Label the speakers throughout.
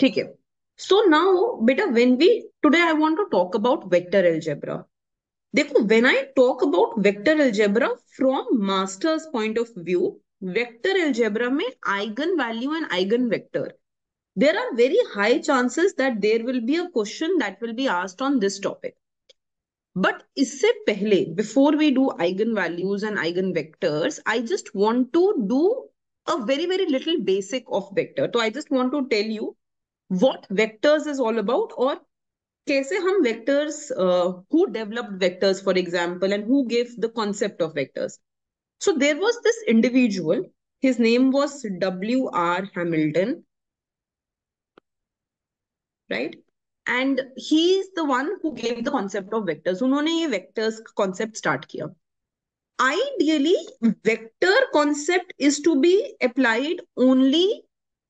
Speaker 1: ठीक है so now बेटा when we today I want to talk about vector algebra देखो when I talk about vector algebra from masters point of view vector algebra में eigen value and eigen vector there are very high chances that there will be a question that will be asked on this topic but isse pehle before we do eigenvalues and eigenvectors i just want to do a very very little basic of vector so i just want to tell you what vectors is all about or kaise hum vectors uh, who developed vectors for example and who gave the concept of vectors. So there was this individual his name was w r hamilton right? And he is the one who gave the concept of vectors. unhone ye vectors concept start kiya ideally vector concept is to be applied only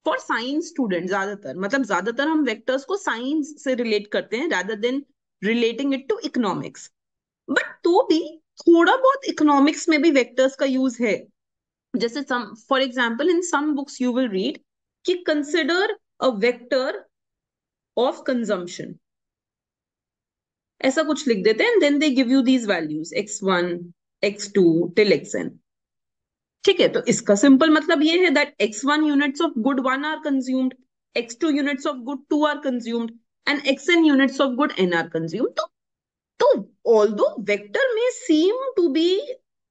Speaker 1: for science student ज़्यादातर मतलब ज़्यादातर हम vectors को science से relate करते हैं rather than relating it to economics but तो भी थोड़ा बहुत इकोनॉमिक्स में भी वेक्टर्स का यूज़ है. जैसे some for example in some books you will read कि consider a vector of consumption ऐसा कुछ लिख देते हैं then they give you these values x one x two till x n ठीक है तो इसका सिंपल मतलब ये है that x one units of good one are consumed x two units of good two are consumed and x n units of good n are consumed तो तो although vector में seem to be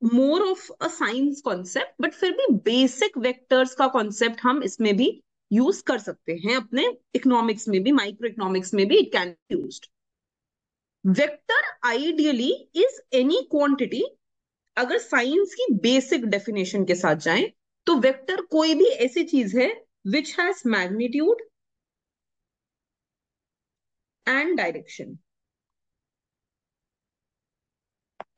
Speaker 1: more of a science concept but फिर भी basic vectors का concept हम इसमें भी use कर सकते हैं, अपने इकोनॉमिक्स में भी माइक्रो इकोनॉमिक्स में भी it can be use vector ideally is any quantity अगर साइंस की बेसिक डेफिनेशन के साथ जाएँ तो वेक्टर कोई भी ऐसी चीज़ है which has magnitude and direction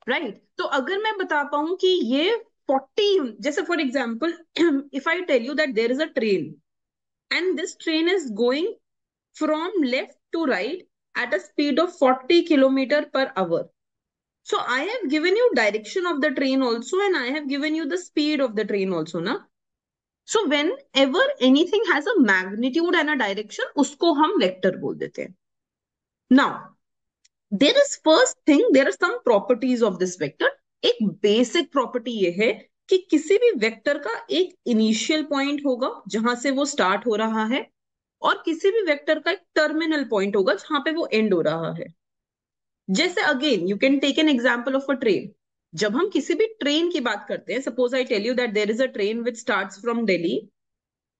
Speaker 1: right तो अगर मैं बता पाऊँ कि ये 40 जैसे for example if I tell you that there is a train and this train is going from left to right at a speed of 40 kilometre per hour So I have given you direction of the train also and I have given you the speed of the train also, na? So whenever anything has a magnitude and a direction, usko hum vector bol dete hain. Now, there is first thing, there are some properties of this vector. एक basic property ये है कि किसी भी vector का एक initial point होगा जहाँ से वो स्टार्ट हो रहा है और किसी भी वेक्टर का एक टर्मिनल पॉइंट होगा जहाँ पे वो एंड हो रहा है जैसे again you can take an example of a train जब हम किसी भी ट्रेन की बात करते हैं suppose I tell you that there is a train which start from Delhi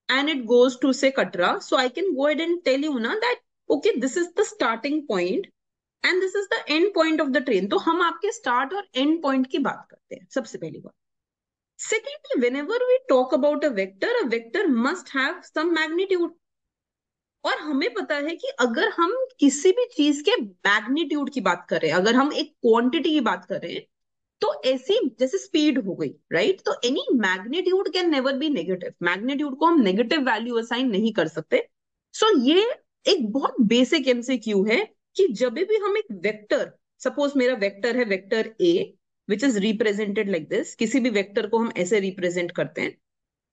Speaker 1: and it goes to say Katra so I can go ahead and tell you ना that okay this is the starting point and this is the end point of the train तो हम आपके start और end point की बात करते हैं, सबसे पहली बात। Whenever we talk about a vector a vector must have some magnitude और हमें पता है कि अगर हम किसी भी चीज़ के मैग्नीट्यूड की बात करें अगर हम एक क्वांटिटी की बात करें तो ऐसी जैसे स्पीड हो गई राइट तो any magnitude can never be negative magnitude को हम नेगेटिव वैल्यू असाइन नहीं कर सकते. सो so, ये एक बहुत बेसिक एमसीक्यू है कि जब भी हम एक वेक्टर सपोज़ मेरा वेक्टर है vector A which is represented like this किसी भी वेक्टर को हम ऐसे रिप्रेजेंट करते हैं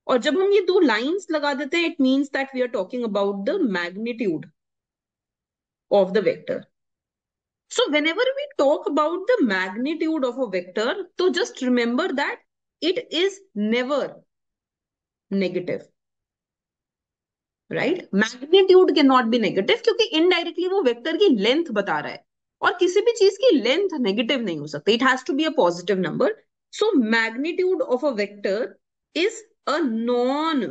Speaker 1: और जब हम ये दो लाइंस लगा देते हैं it means that we are talking about the magnitude of the vector so whenever we talk about the magnitude of a vector तो just remember that it is never negative right magnitude can not be negative क्योंकि indirectly वो vector की length बता रहा है और किसी भी चीज़ की लेंथ नेगेटिव नहीं हो सकती। It has to be a positive number so magnitude of a vector is a non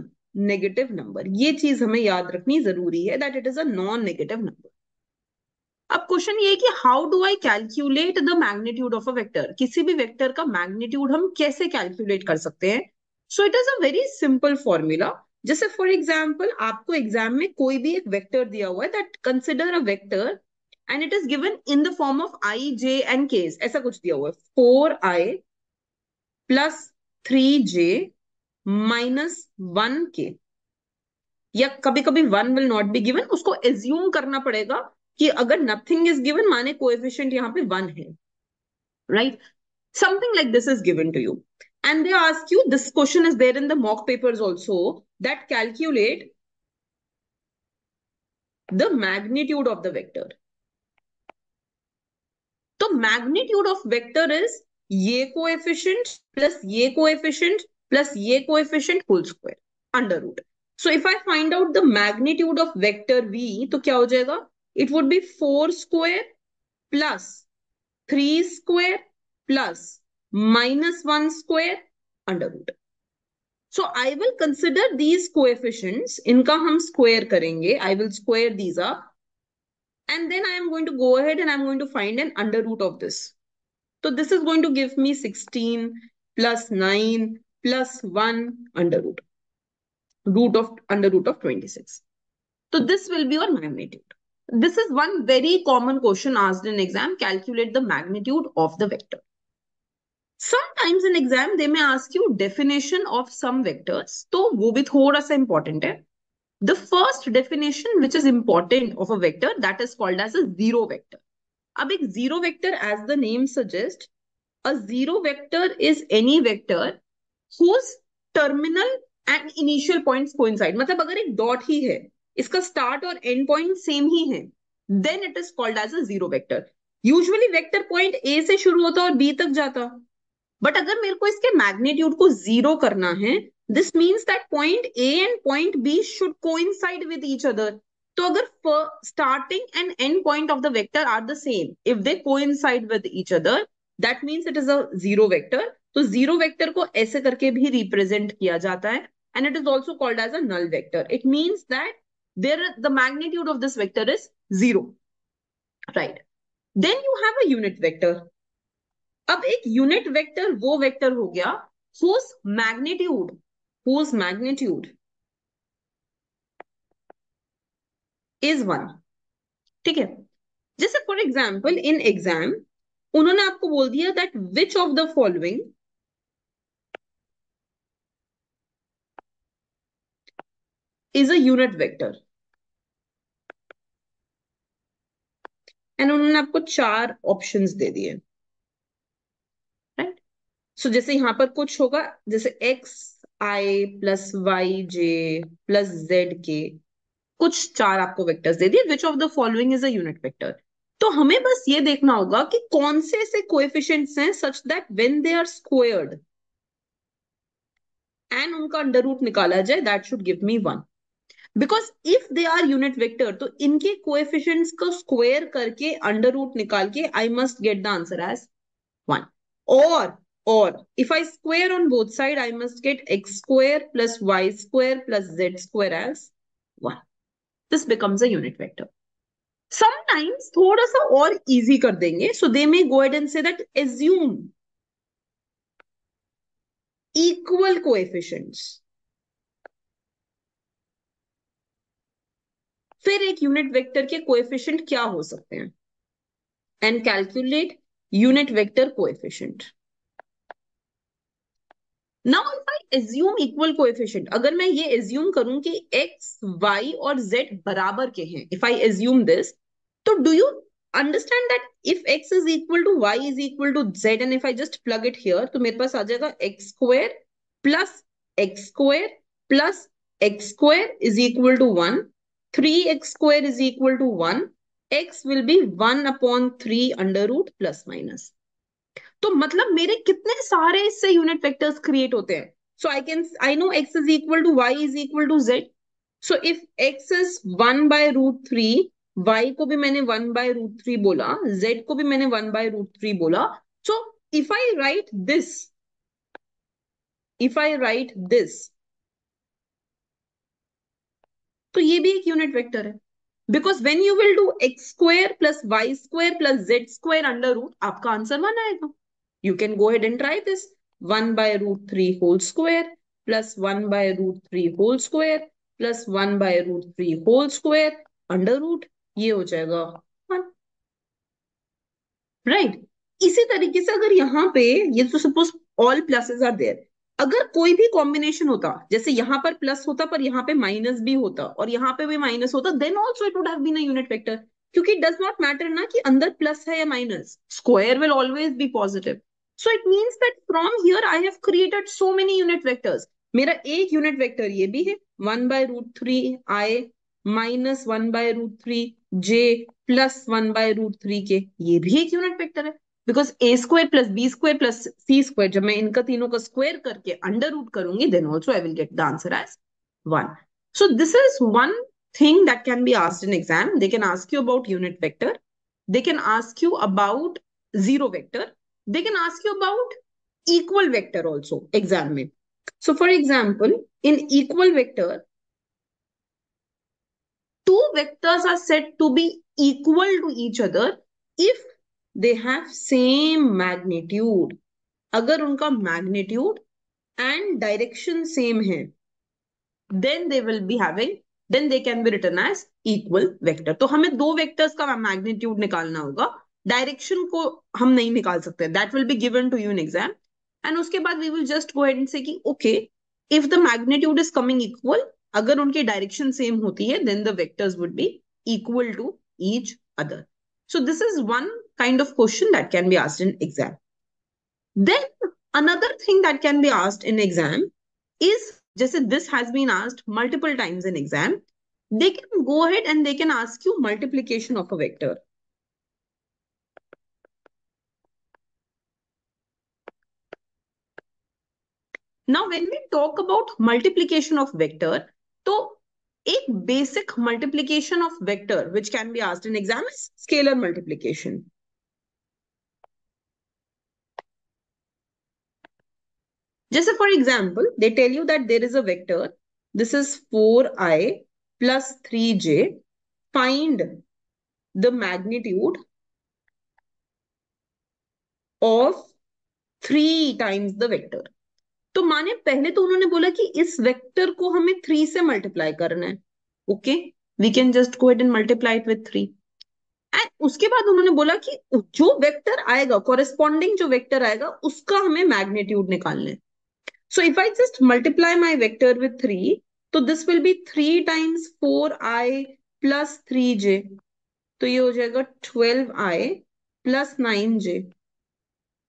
Speaker 1: negative number ये चीज़ हमें याद रखनी ज़रूरी है that it is a non negative number अब क्वेश्चन ये कि how do I calculate the magnitude of a vector किसी भी वेक्टर का मैग्नीट्यूड हम कैसे कैलकुलेट कर सकते हैं? So it is a very simple formula जैसे फॉर एग्ज़ाम्पल आपको एग्ज़ाम में कोई भी एक वेक्टर दिया हुआ है that consider a vector and it is given in the form of I J and K ऐसा कुछ दिया हुआ है. Four I plus three J minus one K या कभी कभी one will not be given उसको एज्यूम करना पड़ेगा कि अगर नथिंग इज़ गिवन माने को एफिशियंट यहाँ पर वन है। Right something like this is given to you and they ask you this question is there in the mock paper also that calculate the magnitude of the vector तो magnitude of vector is ये coefficient plus ये coefficient plus ये coefficient whole square under root so if I find out the magnitude of vector V तो क्या हो जाएगा? It would be four square plus three square plus minus one square under root so I will consider these coefficient इनका हम square करेंगे. I will square these are and then I am going to go ahead and I am going to find an under root of this तो this is going to give me sixteen plus nine plus 1 under root. Root of under root of 26. So this will be your magnitude. This is one very common question asked in exam. Calculate the magnitude of the vector. Sometimes in exam, they may ask you definition of some vectors. So, wo bhi thoda sa important hai. The first definition which is important of a vector, that is called as a zero vector. a big zero vector, as the name suggests, a zero vector is any vector whose terminal and initial points coincide. मतलब अगर एक dot ही है, इसका start और end point same ही है, then it is called as a zero vector. Usually vector point A से शुरू होता और B तक जाता. बट अगर मेरे को इसके मैग्नीट्यूड को ज़ीरो करना है this means that point A and point B should coincide with each other तो अगर starting and end point of the vector are the same if they coincide with each other that means it is a zero vector तो zero vector को ऐसे करके भी represent किया जाता है and it is also called as a null vector it means that there the magnitude of this vector is zero right then you have a unit vector अब एक यूनिट वेक्टर वो वेक्टर हो गया, whose magnitude whose magnitude is one ठीक है? जैसे for example in exam उन्होंने आपको बोल दिया that which of the following is a unit vector and उन्होंने आपको चार ऑप्शंस दे दिए। राइट सो जैसे यहाँ पर कुछ होगा, जैसे x I plus y J plus z K कुछ चार आपको वेक्टर्स दे दिए which of the following is a unit vector तो हमें बस ये देखना होगा कि कौन से ऐसे कोएफिशिएंट्स हैं such that when they are squared and उनका अंडर रूट निकाला जाए that should give me one because if they are unit vector तो इनके कोएफिशिएंट्स को स्क्वेयर करके अंडर रूट निकाल के I must get the answer as one और और if I square on both side I must get x square plus y square plus z square as one this becomes a unit vector sometimes थोड़ा सा और easy कर देंगे. So they may go ahead and say that assume equal coefficients फिर एक unit vector के coefficient क्या हो सकते हैं? And calculate unit vector coefficient now if I assume equal coefficient अगर मैं ये एज्यूम करूँ कि x, y और z बराबर के हैं इफ़ आई एज्यूम दिस तो do you understand that if x is equal to y is equal to z and if I just plug it here तो मेरे पास आ जाएगा x square plus x square plus x square is equal to one three x square is equal to one x will be 1 upon 3 under root plus minus. तो मतलब मेरे कितने सारे इससे यूनिट वेक्टर्स क्रिएट होते हैं? So I can I know x is equal to y is equal to z so if x is one by root three y को भी मैंने वन बाय रूट थ्री बोला जेड को भी मैंने one by root three बोला. So if I write this if I write this तो ये भी एक यूनिट वेक्टर है because when you will do x square plus y square plus z square under root आपका आंसर वन आएगा You can go ahead and try this. 1 by root 3 whole square plus 1 by root 3 whole square plus 1 by root 3 whole square under root, ये हो जाएगा one right Right? इसी तरीके से अगर यहाँ पे, ये तो suppose all pluses are there अगर कोई भी कॉम्बिनेशन होता, जैसे यहाँ पर प्लस होता, पर यहाँ पे माइनस भी होता, और यहाँ पे भी माइनस होता then also it would have been a unit vector क्योंकि डज नॉट मैटर ना कि अंदर प्लस है या minus square will always be positive So it means that from here I have created so many unit vectors. मेरा एक unit vector ये भी है one by root three i minus one by root three j plus one by root three के ये भी एक unit vector है. because A square plus B square plus C square जब मैं इनका तीनों का स्क्वायर करके अंडर रूट करूंगी then also I will get the answer as one so this is one thing that can be asked in exam they can ask you about unit vector they can ask you about zero vector they can ask you about equal vector also exam mein so for example in equal vector two vectors are said to be equal to each other if they have same magnitude अगर उनका magnitude and direction same है then they will be having then they can be written as equal vector तो हमें दो vectors का magnitude निकालना होगा। Direction को हम नहीं निकाल सकते। That will be given to you in exam and उसके बाद we will just go and say okay if the magnitude is coming equal अगर उनकी डायरेक्शन सेम होती है then the vectors would be equal to each other so this is one kind of question that can be asked in exam. Then another thing that can be asked in exam is just this has been asked multiple times in exam. They can go ahead and they can ask you multiplication of a vector. Now, when we talk about multiplication of vector, so a basic multiplication of vector which can be asked in exam is scalar multiplication. जैसे for example they tell you that there is a vector this is four i plus three j find the magnitude of three times the vector तो माने पहले तो उन्होंने बोला कि इस vector को हमें थ्री से मल्टीप्लाई करना है। Okay we can just go and multiply it with three and उसके बाद उन्होंने बोला कि जो वेक्टर आएगा कॉरेस्पॉन्डिंग जो वेक्टर आएगा, उसका हमें मैग्नीट्यूड निकालना है। So if I just multiply my vector with three तो this will be three times four i plus three j तो ये हो जाएगा twelve i plus nine j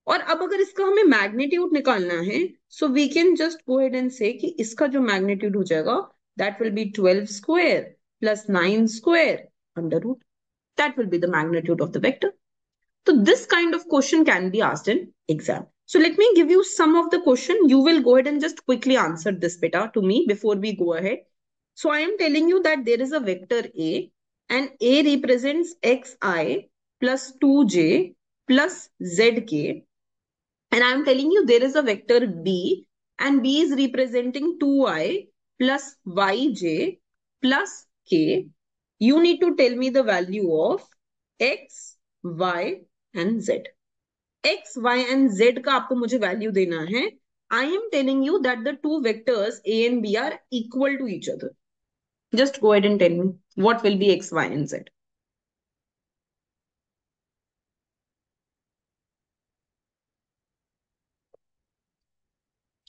Speaker 1: और अब अगर इसका हमें मैग्नीट्यूड निकालना है so we can just go ahead and say कि इसका जो मैग्नीट्यूड हो जाएगा that will be twelve square plus nine square under root that will be the magnitude of the vector तो this kind of question can be asked in exam So let me give you some of the question. You will go ahead and just quickly answer this beta to me before we go ahead. So I am telling you that there is a vector A and A represents xi plus 2j plus zk and I'm telling you there is a vector B and B is representing 2i plus yj plus k. You need to tell me the value of x, y and z. X y and z का आपको मुझे value देना है I am telling you that the two vectors a and b are equal to each other just go ahead and tell me what will be x y and z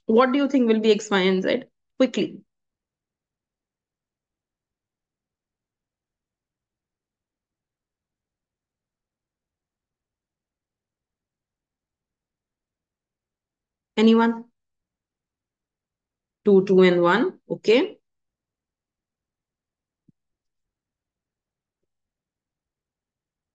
Speaker 1: What do you think will be x, y, and z? Quickly. Anyone? 2, 2 and 1. Okay.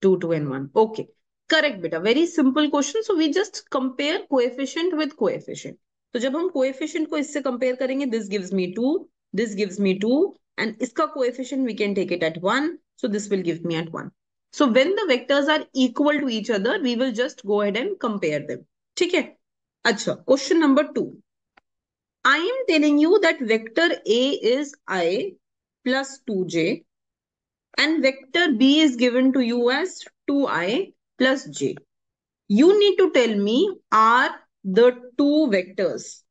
Speaker 1: Two, two and one. Okay. Correct, beta. Very simple question. So we just compare coefficient with coefficient. तो जब हम coefficient को इससे compare करेंगे this gives me two this gives me two and इसका coefficient we can take it at one so this will give me at one so when the vectors are equal to each other we will just go ahead and compare them ठीक है Acha, question number two. I am telling you that vector A is i plus 2j and vector B is given to you as 2i plus j. You need to tell me are the two vectors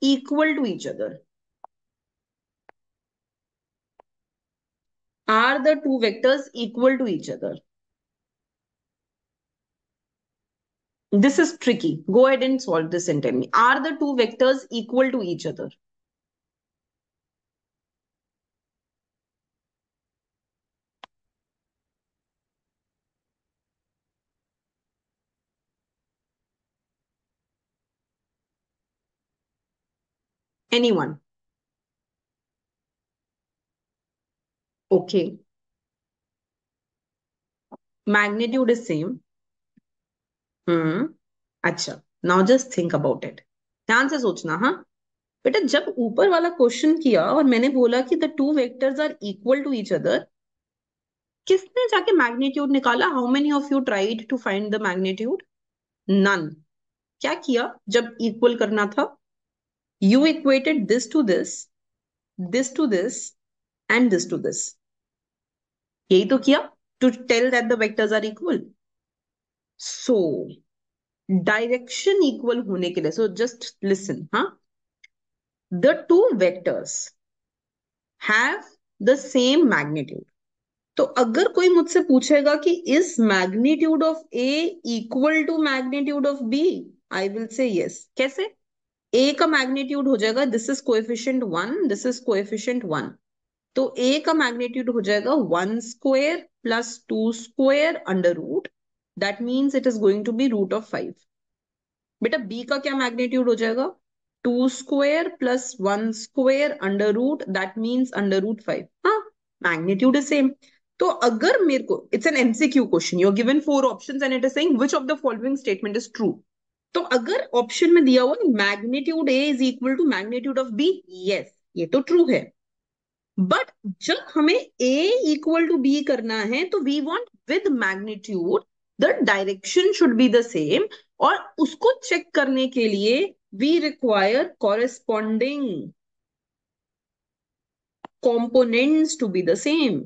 Speaker 1: equal to each other? Are the two vectors equal to each other? This is tricky. Go ahead and solve this and tell me. Are the two vectors equal to each other? Anyone? okay magnitude is same hmm अच्छा now just think about it ध्यान से सोचना हाँ? बेटा, जब ऊपर वाला question किया और मैंने बोला कि the two vectors are equal to each other किसने जाके मैग्नीट्यूड निकाला? How many of you tried to find the magnitude none क्या किया? जब इक्वल करना था you equated this to this this to this and this to this यही तो किया to tell that the vectors are equal so direction equal होने के लिए सो जस्ट लिसन हाँ? The two vectors have the same magnitude तो अगर कोई मुझसे पूछेगा कि is magnitude of a equal to magnitude of b I will say yes कैसे? ए का मैग्नीट्यूड हो जाएगा this is coefficient one this is coefficient one तो ए का मैग्नीट्यूड हो जाएगा one square plus two square under root that means it is going to be root of five बेटा B का क्या मैग्नेट्यूड हो जाएगा? Two square plus one square under root that means under root five हाँ magnitude is same तो अगर मेरे को it's an MCQ question you given four options and it is saying which of the following statement is true तो अगर option में दिया हुआ magnitude a is equal to magnitude of b yes ये तो ट्रू है. बट जब हमें ए इक्वल टू बी करना है तो we want with magnitude the direction should be the same और उसको चेक करने के लिए we require corresponding components to be the same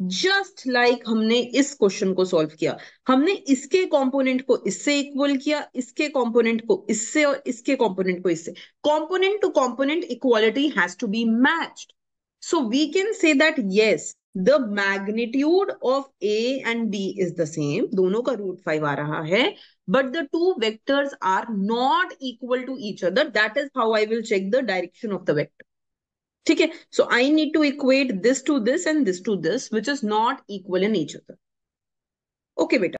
Speaker 1: just like like हमने इस क्वेश्चन को सॉल्व किया। हमने इसके कंपोनेंट को इससे इक्वल किया, इसके कंपोनेंट को इससे और इसके कंपोनेंट को इससे। Component to component equality has to be matched so we can say that yes the magnitude of a and b is the same, दोनों का रूट फाइव आ रहा है but the two vectors are not equal to each other that is how I will check the direction of the vector ठीक है? So I need to equate this to this and this to this which is not equal in each other okay बेटा।